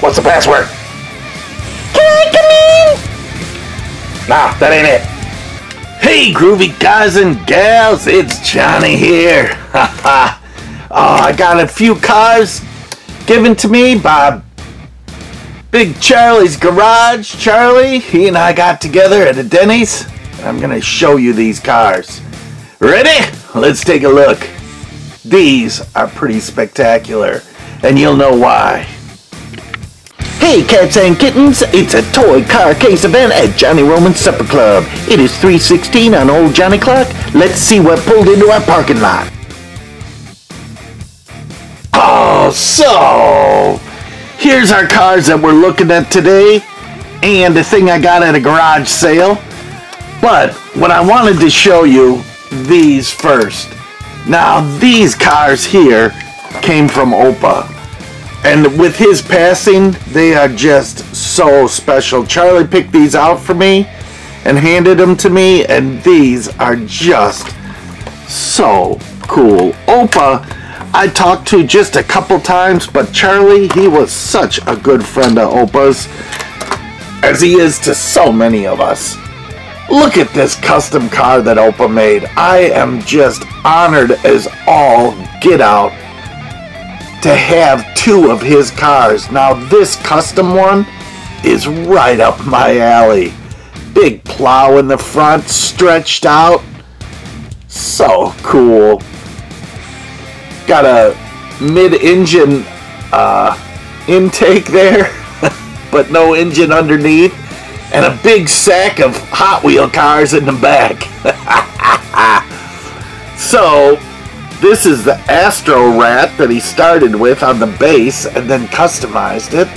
What's the password? Can I come in? Nah, that ain't it. Hey, groovy guys and gals, it's Johnny here. oh, I got a few cars given to me by Big Charlie's Garage. Charlie, he and I got together at a Denny's. I'm gonna show you these cars. Ready? Let's take a look. These are pretty spectacular, and you'll know why. Hey cats and kittens, it's a toy car case event at Johnny Roman's Supper Club. It is 316 on Old Johnny Clock. Let's see what pulled into our parking lot. Oh, so here's our cars that we're looking at today and the thing I got at a garage sale. But what I wanted to show you these first. Now these cars here came from Opa. And with his passing, they are just so special. Charlie picked these out for me and handed them to me, and these are just so cool. Opa, I talked to just a couple times, but Charlie, he was such a good friend of Opa's, as he is to so many of us. Look at this custom car that Opa made. I am just honored as all get out to have two of his cars. Now this custom one is right up my alley. Big plow in the front, stretched out. So cool. Got a mid-engine uh, intake there, but no engine underneath. And a big sack of Hot Wheel cars in the back. so, this is the Astro Rat that he started with on the base and then customized it.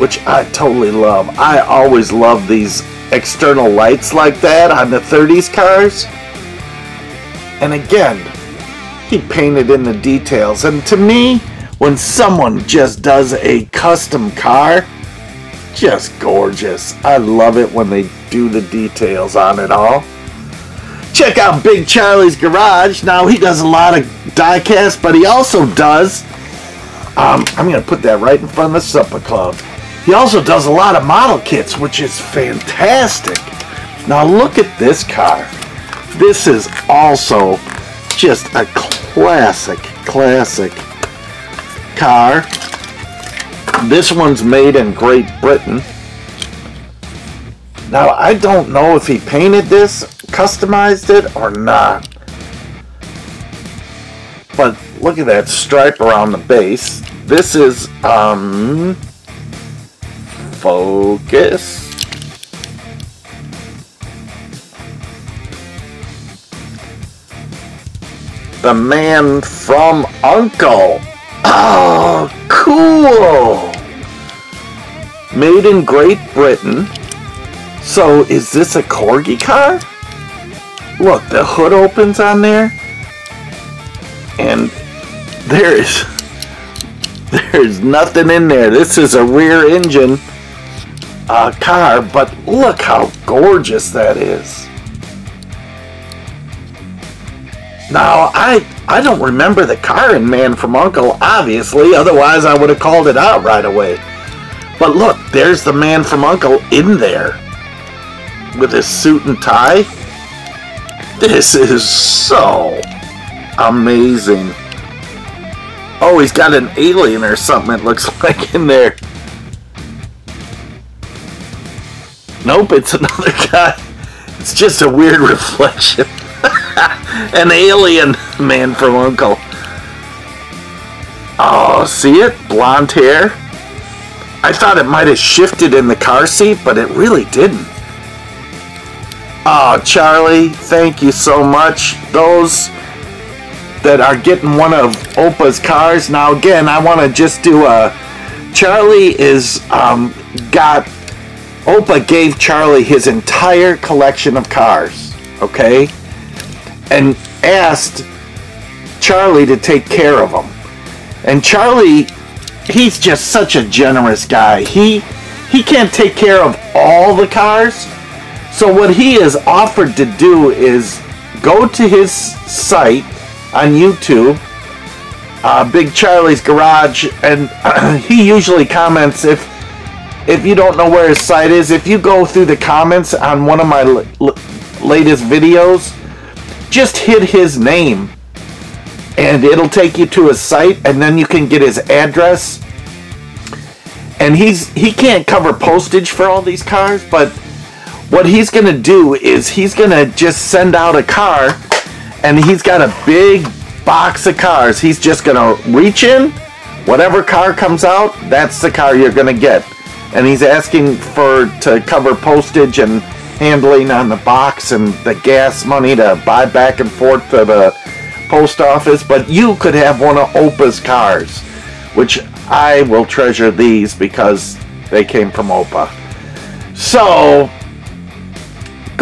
Which I totally love. I always love these external lights like that on the 30s cars. And again, he painted in the details. And to me, when someone just does a custom car, just gorgeous. I love it when they do the details on it all. Check out Big Charlie's Garage. Now, he does a lot of diecast, but he also does. Um, I'm going to put that right in front of the Supper Club. He also does a lot of model kits, which is fantastic. Now, look at this car. This is also just a classic, classic car. This one's made in Great Britain. Now, I don't know if he painted this, customized it, or not. But look at that stripe around the base. This is, um, focus. The man from Uncle. Oh, cool! Made in Great Britain. So, is this a Corgi car? Look, the hood opens on there. And there's there's nothing in there. This is a rear engine uh, car, but look how gorgeous that is. Now, I I don't remember the car in Man from Uncle, obviously, otherwise I would have called it out right away. But look, there's the man from Uncle in there with his suit and tie. This is so amazing. Oh, he's got an alien or something it looks like in there. Nope, it's another guy. It's just a weird reflection. An alien man from Uncle. Oh, see it? Blonde hair. I thought it might have shifted in the car seat, but it really didn't. Oh, Charlie, thank you so much. Those that are getting one of Opa's cars. Now, again, I want to just do a. Charlie is um, got. Opa gave Charlie his entire collection of cars. Okay? and asked Charlie to take care of them. And Charlie, he's just such a generous guy. He he can't take care of all the cars. So what he has offered to do is go to his site on YouTube uh, Big Charlie's Garage, and he usually comments if if you don't know where his site is. If you go through the comments on one of my latest videos, just hit his name, and it'll take you to his site, and then you can get his address. And he's he can't cover postage for all these cars, but what he's gonna do is he's gonna just send out a car, and he's got a big box of cars. He's just gonna reach in, whatever car comes out, that's the car you're gonna get. And he's asking for to cover postage and handling on the box and the gas money to buy back and forth to the post office. But you could have one of Opa's cars, which I will treasure these because they came from Opa. So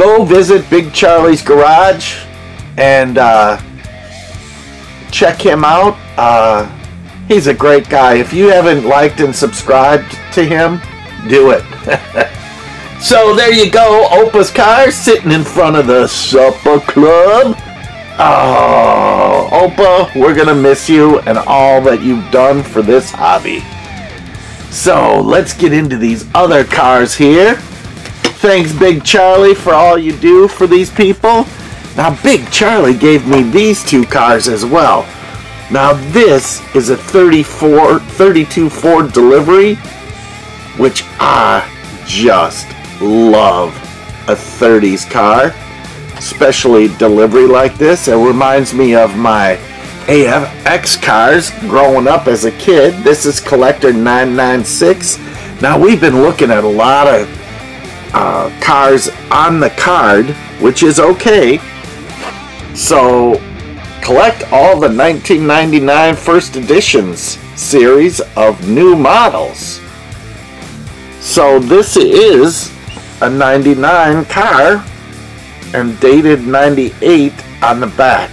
go visit Big Charlie's garage and uh, check him out. Uh, he's a great guy. If you haven't liked and subscribed to him, do it. so there you go, Opa's car sitting in front of the supper club. Oh, Opa, we're gonna miss you and all that you've done for this hobby. So let's get into these other cars here. Thanks, Big Charlie, for all you do for these people. Now, Big Charlie gave me these two cars as well. Now, this is a 34, 32 Ford delivery, which I just love a 30s car, especially delivery like this. It reminds me of my AFX cars growing up as a kid. This is Collector 996. Now, we've been looking at a lot of uh, cars on the card, which is okay. So, collect all the 1999 first editions series of new models. So, this is a 99 car and dated 98 on the back.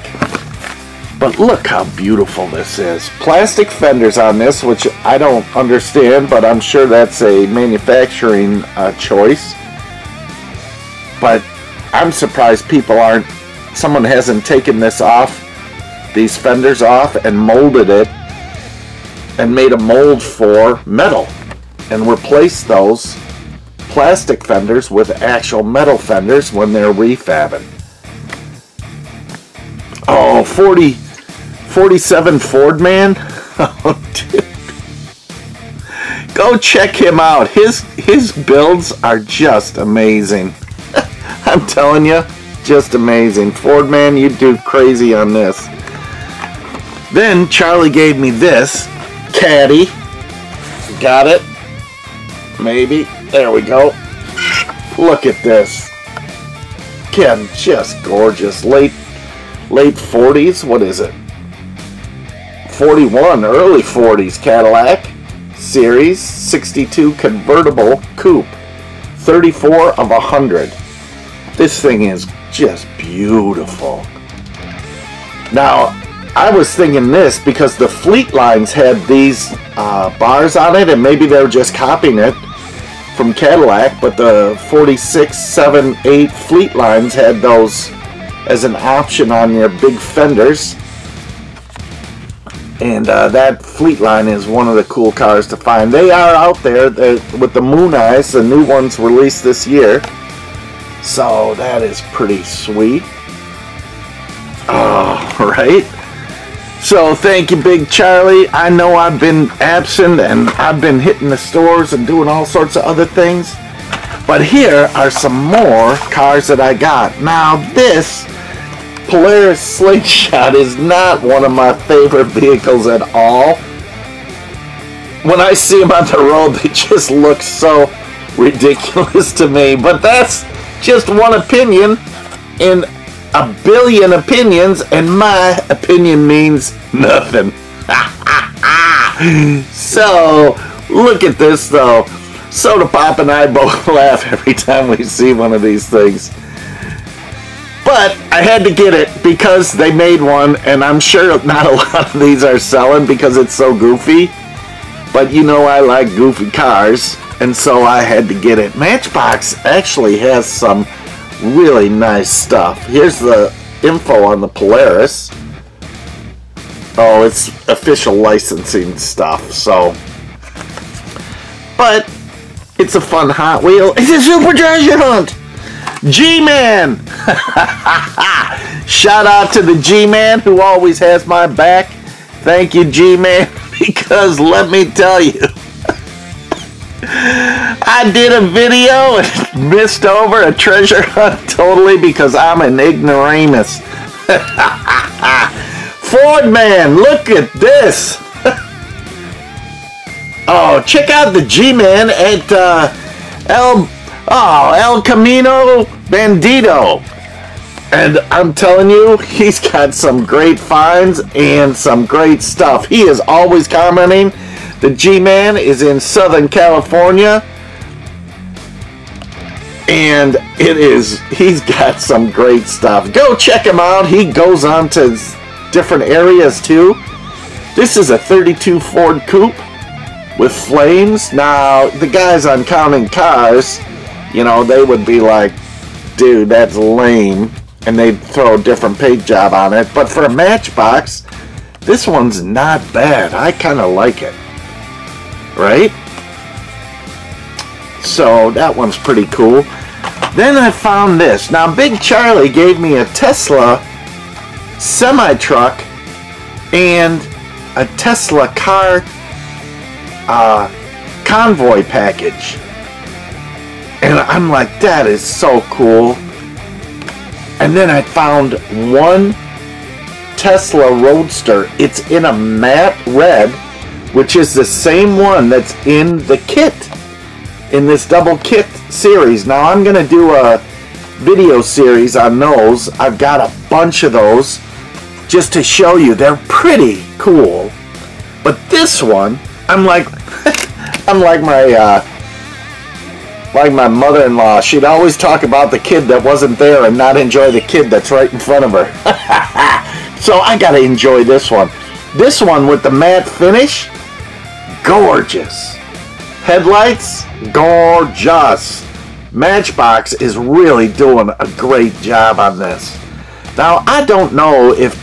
But look how beautiful this is. Plastic fenders on this, which I don't understand, but I'm sure that's a manufacturing uh, choice. But I'm surprised people aren't, someone hasn't taken this off, these fenders off, and molded it and made a mold for metal and replaced those plastic fenders with actual metal fenders when they're refabbing. Oh, 40, 47 Ford man? Oh, dude. Go check him out. His his builds are just amazing. I'm telling you, just amazing. Ford man, you do crazy on this. Then Charlie gave me this caddy. Got it? Maybe. There we go. Look at this. Again, just gorgeous. Late late 40s. What is it? 41, early 40s Cadillac Series 62 convertible coupe. 34 of 100. This thing is just beautiful. Now, I was thinking this because the Fleet Lines had these uh, bars on it, and maybe they were just copying it from Cadillac, but the 46, 7, 8 Fleet Lines had those as an option on their big fenders. And uh, that Fleet Line is one of the cool cars to find. They are out there with the Moon Eyes, the new ones released this year. So that is pretty sweet. Oh, right? So thank you, Big Charlie. I know I've been absent and I've been hitting the stores and doing all sorts of other things. But here are some more cars that I got. Now this Polaris Slingshot is not one of my favorite vehicles at all. When I see them on the road, they just look so ridiculous to me. But that's just one opinion in a billion opinions, and my opinion means nothing. so, look at this though. Soda Pop and I both laugh every time we see one of these things. But I had to get it because they made one, and I'm sure not a lot of these are selling because it's so goofy. But you know I like goofy cars, and so I had to get it. Matchbox actually has some really nice stuff. Here's the info on the Polaris. Oh, it's official licensing stuff, so. But it's a fun Hot Wheel. It's a super treasure hunt. G-Man. Shout out to the G-Man who always has my back. Thank you, G-Man, because let me tell you, I did a video and missed over a treasure hunt totally because I'm an ignoramus. Ford Man, look at this. oh, check out the G-Man at uh, El, oh, El Camino Bandito. And I'm telling you, he's got some great finds and some great stuff. He is always commenting. The G-Man is in Southern California. And it is, he's got some great stuff. Go check him out. He goes on to different areas too. This is a 32 Ford Coupe with flames. Now, the guys on Counting Cars, you know, they would be like, dude, that's lame and they'd throw a different paint job on it. But for a Matchbox, this one's not bad. I kind of like it. Right? So that one's pretty cool. Then I found this. Now Big Charlie gave me a Tesla semi-truck and a Tesla car uh, convoy package. And I'm like, that is so cool. And then I found one Tesla Roadster. It's in a matte red, which is the same one that's in the kit, in this double kit series. Now I'm going to do a video series on those. I've got a bunch of those just to show you. They're pretty cool. But this one, I'm like, I'm like my uh, like my mother-in-law, she'd always talk about the kid that wasn't there and not enjoy the kid that's right in front of her. so I gotta enjoy this one. This one with the matte finish, gorgeous. Headlights, gorgeous. Matchbox is really doing a great job on this. Now I don't know if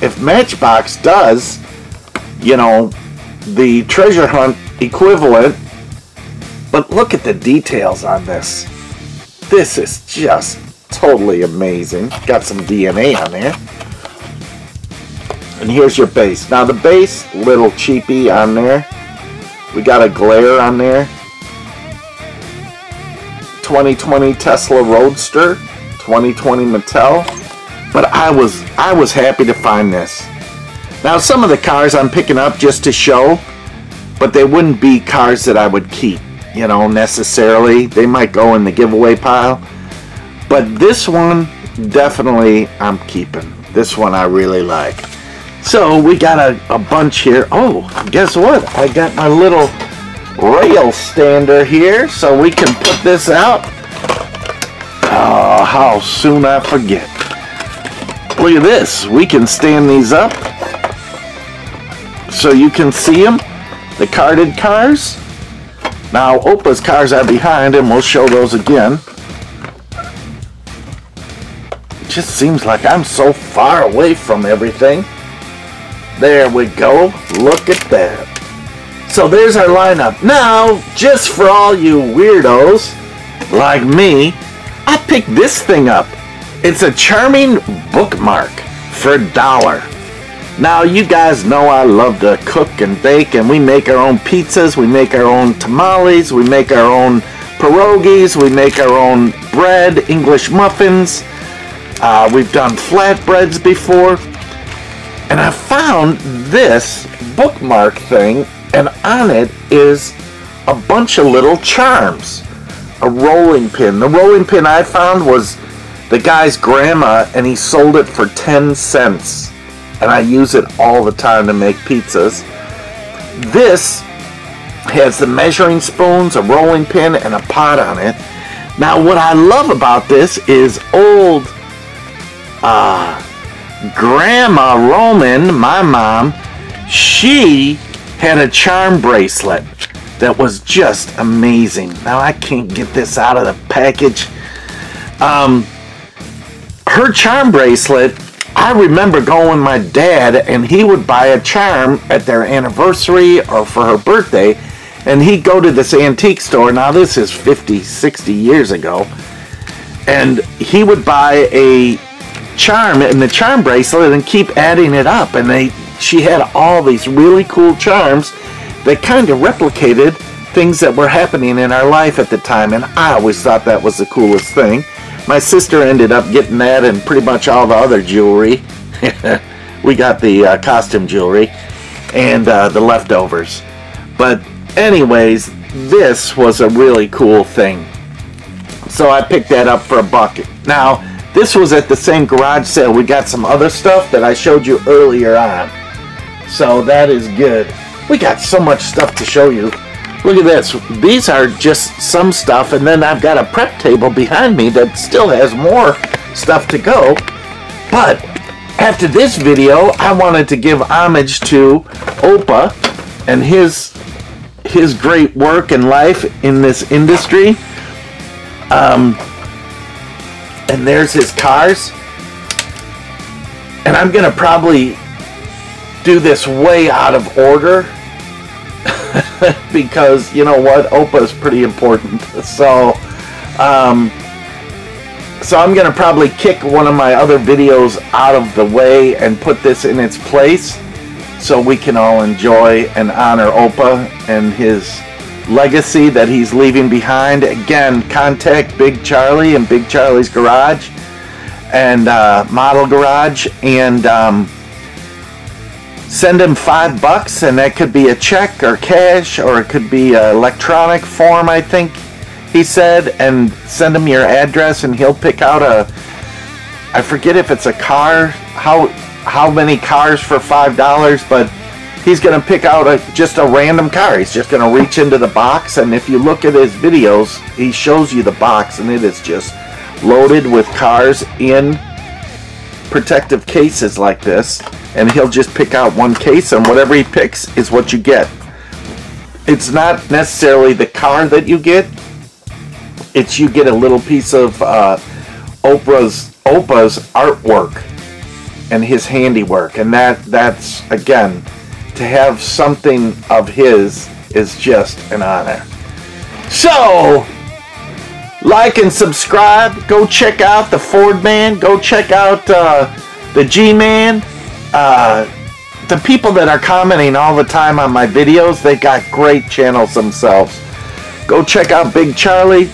if Matchbox does, you know, the treasure hunt equivalent but look at the details on this. This is just totally amazing. Got some DNA on there. And here's your base. Now the base, little cheapy on there. We got a glare on there. 2020 Tesla Roadster, 2020 Mattel. But I was I was happy to find this. Now some of the cars I'm picking up just to show, but they wouldn't be cars that I would keep you know, necessarily. They might go in the giveaway pile. But this one, definitely I'm keeping. This one I really like. So we got a, a bunch here. Oh, guess what? I got my little rail stander here so we can put this out. Oh, how soon I forget. Look at this. We can stand these up so you can see them. The carded cars. Now, Opa's cars are behind, and we'll show those again. It just seems like I'm so far away from everything. There we go. Look at that. So there's our lineup. Now, just for all you weirdos like me, I picked this thing up. It's a charming bookmark for a dollar. Now, you guys know I love to cook and bake, and we make our own pizzas, we make our own tamales, we make our own pierogies, we make our own bread, English muffins. Uh, we've done flatbreads before. And I found this bookmark thing, and on it is a bunch of little charms. A rolling pin. The rolling pin I found was the guy's grandma, and he sold it for 10 cents and I use it all the time to make pizzas. This has the measuring spoons, a rolling pin, and a pot on it. Now, what I love about this is old uh, Grandma Roman, my mom, she had a charm bracelet that was just amazing. Now, I can't get this out of the package. Um, her charm bracelet I remember going my dad, and he would buy a charm at their anniversary or for her birthday, and he'd go to this antique store. Now, this is 50, 60 years ago, and he would buy a charm and the charm bracelet and keep adding it up. And they, she had all these really cool charms that kind of replicated things that were happening in our life at the time, and I always thought that was the coolest thing. My sister ended up getting that and pretty much all the other jewelry. we got the uh, costume jewelry and uh, the leftovers. But, anyways, this was a really cool thing. So I picked that up for a bucket. Now, this was at the same garage sale. We got some other stuff that I showed you earlier on. So that is good. We got so much stuff to show you. Look at this. These are just some stuff, and then I've got a prep table behind me that still has more stuff to go. But after this video, I wanted to give homage to Opa and his his great work and life in this industry. Um, and there's his cars. And I'm gonna probably do this way out of order because you know what, Opa is pretty important. So, um, so I'm gonna probably kick one of my other videos out of the way and put this in its place, so we can all enjoy and honor Opa and his legacy that he's leaving behind. Again, contact Big Charlie and Big Charlie's Garage and uh, Model Garage and. Um, send him five bucks and that could be a check or cash or it could be an electronic form i think he said and send him your address and he'll pick out a i forget if it's a car how how many cars for five dollars but he's gonna pick out a just a random car he's just gonna reach into the box and if you look at his videos he shows you the box and it is just loaded with cars in protective cases like this and he'll just pick out one case and whatever he picks is what you get. It's not necessarily the car that you get. It's you get a little piece of uh, Oprah's Opa's artwork and his handiwork, and that that's again to have something of his is just an honor. So, like and subscribe. Go check out the Ford Man. Go check out uh, the G Man uh, the people that are commenting all the time on my videos, they got great channels themselves. Go check out Big Charlie.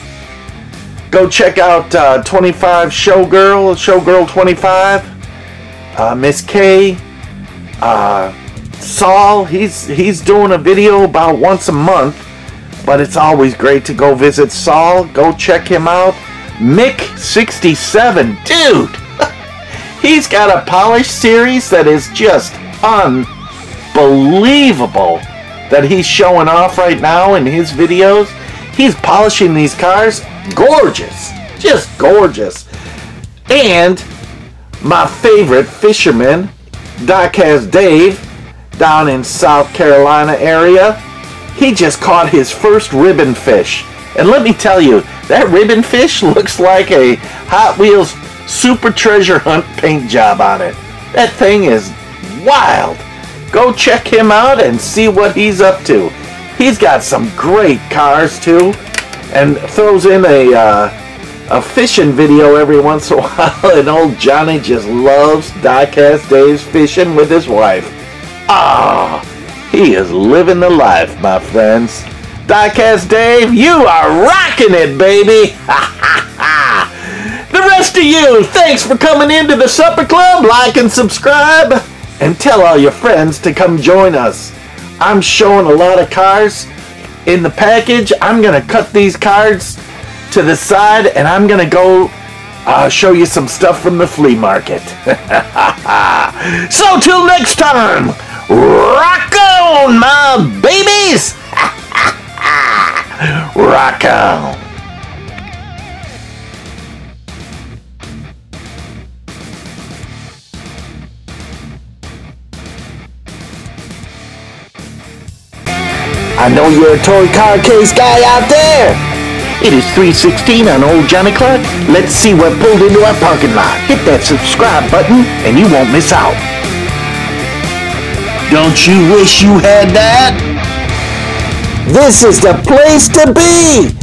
Go check out uh, 25 Showgirl, Showgirl 25. Uh, Miss K. Saul, he's he's doing a video about once a month, but it's always great to go visit Saul. Go check him out. Mick67, dude. He's got a polished series that is just unbelievable that he's showing off right now in his videos. He's polishing these cars. Gorgeous. Just gorgeous. And my favorite fisherman, Diecast Dave, down in South Carolina area, he just caught his first ribbon fish. And let me tell you, that ribbon fish looks like a Hot Wheels Super Treasure Hunt paint job on it. That thing is wild. Go check him out and see what he's up to. He's got some great cars too, and throws in a uh, a fishing video every once in a while. And old Johnny just loves Diecast Dave's fishing with his wife. Ah, he is living the life, my friends. Diecast Dave, you are rocking it, baby! The rest of you, thanks for coming into the Supper Club. Like and subscribe. And tell all your friends to come join us. I'm showing a lot of cars in the package. I'm going to cut these cards to the side and I'm going to go uh, show you some stuff from the flea market. so till next time, rock on, my babies! rock on. I know you're a toy car case guy out there. It is 316 on Old Johnny Clark. Let's see what pulled into our parking lot. Hit that subscribe button and you won't miss out. Don't you wish you had that? This is the place to be!